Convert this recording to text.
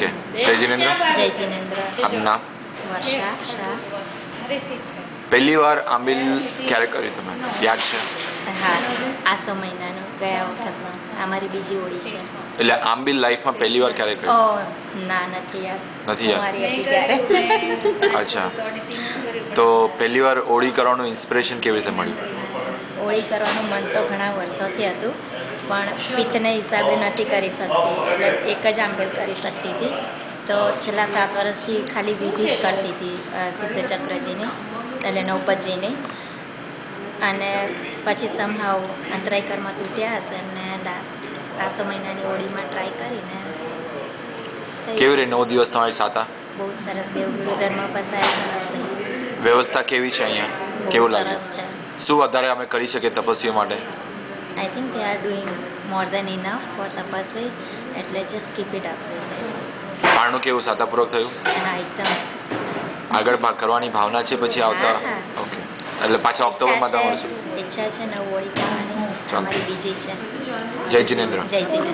Okay. જય જિનેન્દ્ર. જય જિનેન્દ્ર. આપનું નામ? વર્ષા શાહ. પહેલી વાર આંબિલ ક્યારે કર્યું તમે? યાદ છે? હા આસો મહિનાનો ગયા વખતમાં. અમારી બીજી હોળી છે. એટલે આંબિલ લાઈફમાં પહેલી વાર ક્યારે કર્યું? ના નથી યાદ. નથી યાદ? અચ્છા. તો પહેલી વાર હોળી કરવાનું ઇન્સ્પિરેશન કેવી રીતે મળ્યું? હોળી કરવાનું મન તો ઘણા વર્ષોથી હતું. પણ પિત્તને હિસાબે નથી કરી શકતી. એક જ આંબેલ કરી શકતી હતી. તો છેલ્લા સાત વર્ષથી ખાલી વિધિ જ કરતી હતી સિદ્ધચક્રજીની એટલે નૌપતજીની અને પછી સમહાવ અંતરાયકરમાં તૂટ્યા હશે અને લાસ્ટ મહિનાની હોળીમાં ટ્રાય કરીને. કેવી રહી નવ દિવસ તમારી સાથે બહુ સરસ દેવગુરુ ધર્મ પસાય સરસ વ્યવસ્થા કેવી છે અહીંયા? કેવું લાગે? છે. શું વધારે અમે કરી શકીએ તપસ્વીઓ માટે? I think they are doing more than enough for Tapasvi એટલે જસ્ટ કીપ ઇટ અપ પારણું કેવું? સાતાપૂર્વક થયું? હા એકદમ આગળ ભાગ કરવાની ભાવના છે પછી આવતા. ઓકે એટલે પાછા ઓક્ટોબરમાં તમારું શું? ઈચ્છા છે નવ હોળી કરવાની. અમારી બીજી છે. જય જિનેન્દ્ર. જય જીનેન્દ્ર.